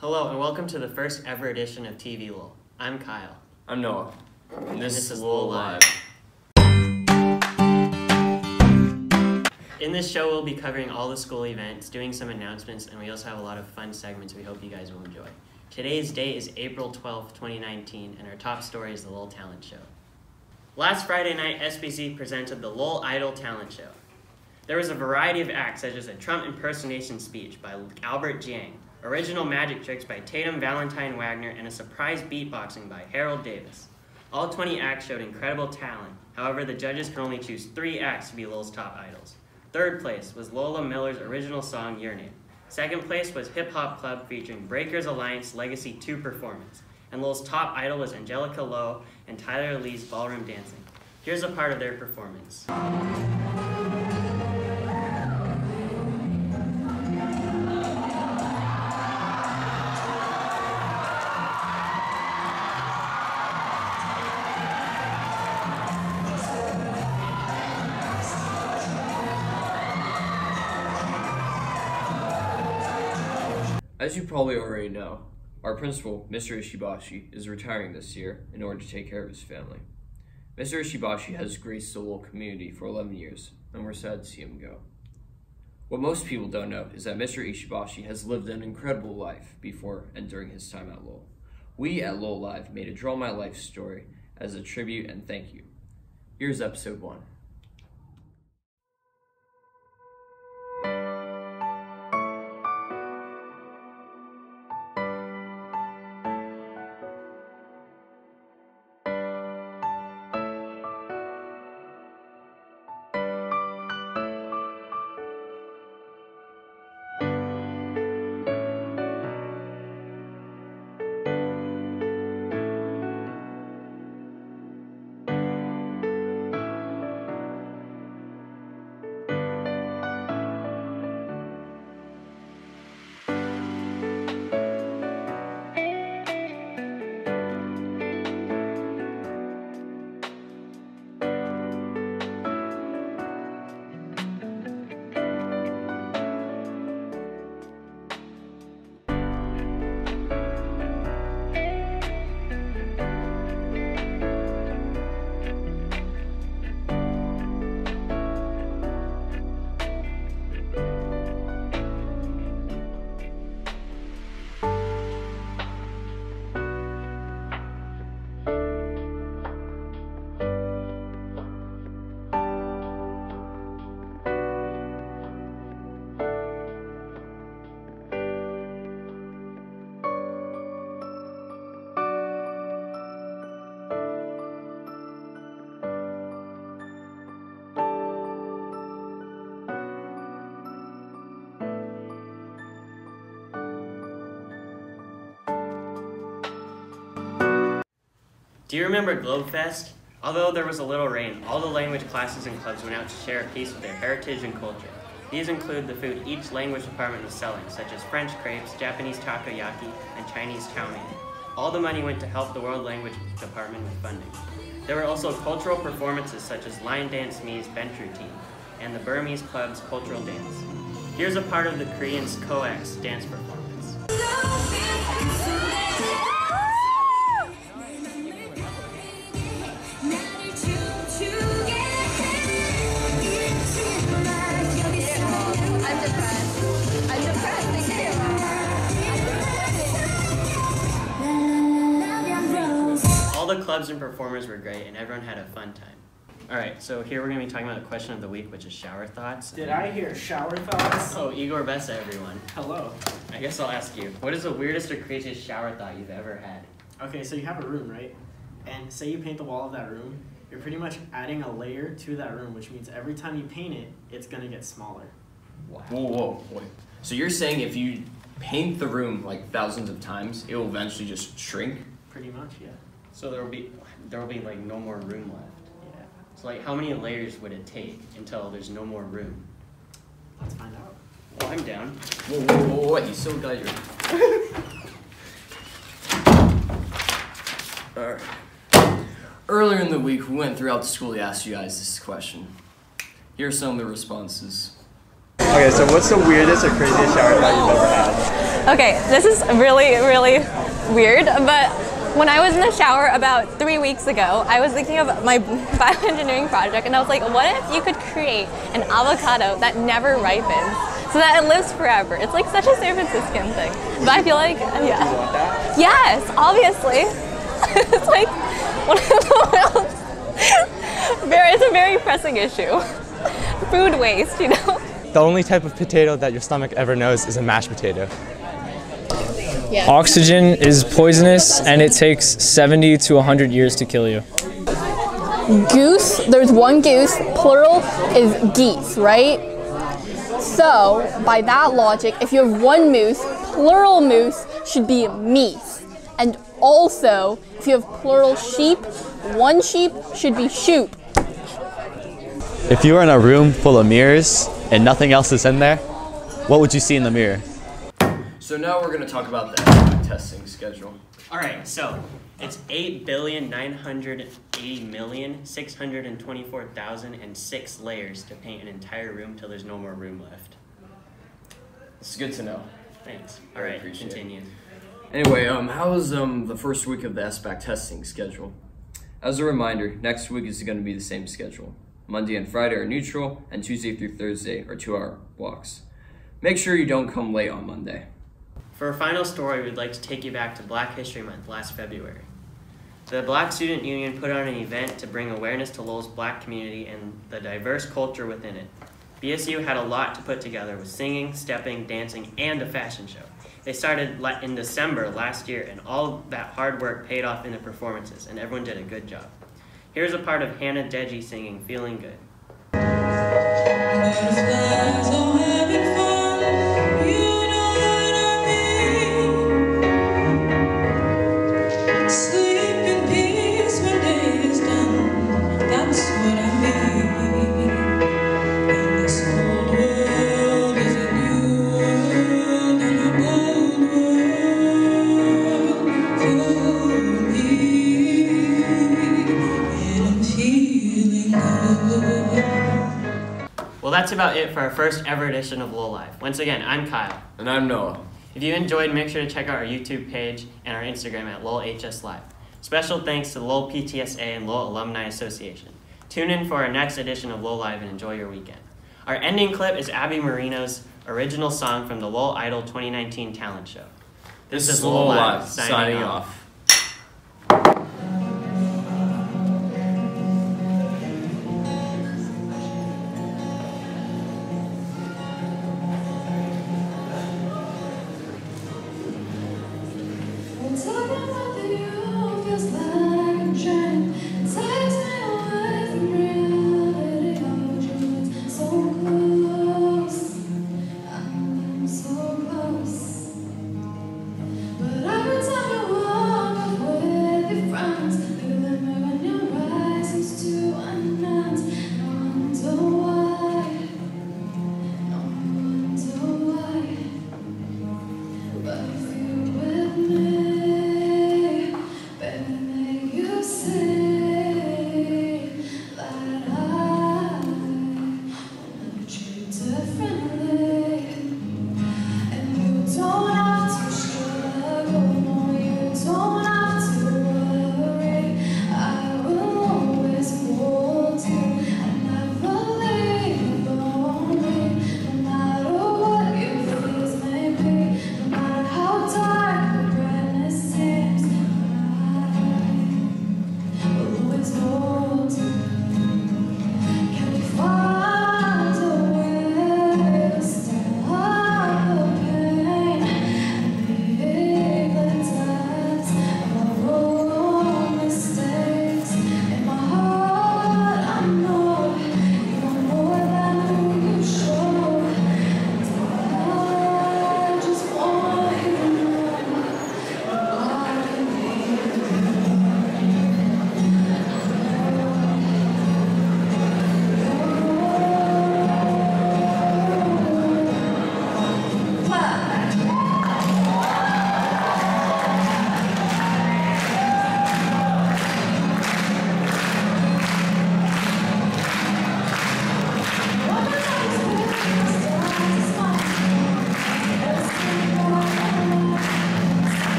Hello and welcome to the first ever edition of TV Lowell. I'm Keil. I'm Noah. And this, this is Lowell Lowell Live. In this show, we'll be covering all the school events, doing some announcements, and we also have a lot of fun segments we hope you guys will enjoy. Today's date is April 12th, 2019, and our top story is the Lowell Talent Show. Last Friday night, SBC presented the Lowell Idol Talent Show. There was a variety of acts, such as a Trump impersonation speech by Albert Jiang, original magic tricks by Tatum Valentine Wagner, and a surprise beatboxing by Harold Davis. All 20 acts showed incredible talent. However, the judges could only choose three acts to be Lowell's top idols. Third place was Lola Miller's original song, Your Name. Second place was Hip Hop Club featuring Breakers Alliance Legacy 2 performance. And Lowell's top idol was Angelica Lowe and Tyler Lee's ballroom dancing. Here's a part of their performance. As you probably already know, our principal, Mr. Ishibashi, is retiring this year in order to take care of his family. Mr. Ishibashi has graced the Lowell community for 11 years, and we're sad to see him go. What most people don't know is that Mr. Ishibashi has lived an incredible life before and during his time at Lowell. We at Lowell Live made a Draw My Life story as a tribute and thank you. Here's episode one. Do you remember Globefest? Although there was a little rain, all the language classes and clubs went out to share a piece of their heritage and culture. These include the food each language department was selling, such as French crepes, Japanese takoyaki, and Chinese chow mein. All the money went to help the World Language Department with funding. There were also cultural performances such as Lion Dance Me's bench routine and the Burmese Club's cultural dance. Here's a part of the Korean's Coax dance performance. Clubs and performers were great, and everyone had a fun time. All right, so here we're gonna be talking about the question of the week, which is shower thoughts. Did I hear shower thoughts? Oh, Igor Bessa, everyone. Hello. I guess I'll ask you. What is the weirdest or craziest shower thought you've ever had? Okay, so you have a room, right? And say you paint the wall of that room, you're pretty much adding a layer to that room, which means every time you paint it, it's gonna get smaller. Wow. Whoa, whoa, wait. So you're saying if you paint the room like thousands of times, it will eventually just shrink? Pretty much, yeah. So there will be there will be like no more room left. Yeah. So like, how many layers would it take until there's no more room? Let's find out. Well, I'm down. Whoa, whoa, whoa, whoa, you still got your. Alright. Earlier in the week, we went throughout the school to ask you guys this question. Here are some of the responses. Okay, so what's the weirdest or craziest shower thought you've ever had? Okay, this is really, really weird, but when I was in the shower about three weeks ago, I was thinking of my bioengineering project, and I was like, what if you could create an avocado that never ripens so that it lives forever? It's like such a San Franciscan thing. But I feel like, uh, yeah. Yes, obviously. it's like one of the world's it's a very pressing issue. Food waste, you know? The only type of potato that your stomach ever knows is a mashed potato. Oxygen is poisonous and it takes 70 to 100 years to kill you. goose, there's one goose, plural is geese, right? So, by that logic, if you have one moose, plural moose should be meese. And also, if you have plural sheep, one sheep should be shoop. If you were in a room full of mirrors and nothing else is in there, what would you see in the mirror? So now we're going to talk about the testing schedule. All right, so it's eight billion nine hundred eighty million six hundred and twenty-four thousand and six layers to paint an entire room till there's no more room left. It's good to know. Thanks. All right, appreciate it. continue. Anyway, um, how was um, the first week of the SBAC testing schedule? As a reminder, next week is going to be the same schedule. Monday and Friday are neutral, and Tuesday through Thursday are two hour blocks. Make sure you don't come late on Monday. For our final story, we'd like to take you back to Black History Month last February. The Black Student Union put on an event to bring awareness to Lowell's black community and the diverse culture within it. BSU had a lot to put together with singing, stepping, dancing, and a fashion show. They started in December last year, and all that hard work paid off in the performances, and everyone did a good job. Here's a part of Hannah Deji singing Feeling Good. That's about it for our first ever edition of Lowell Live. Once again, I'm Keil. And I'm Noah. If you enjoyed, make sure to check out our YouTube page and our Instagram at LowellHS Live. Special thanks to Lowell PTSA and Lowell Alumni Association. Tune in for our next edition of Lowell Live and enjoy your weekend. Our ending clip is Abby Marino's original song from the Lowell Idol 2019 talent show. This, is Lowell Live, signing off. It's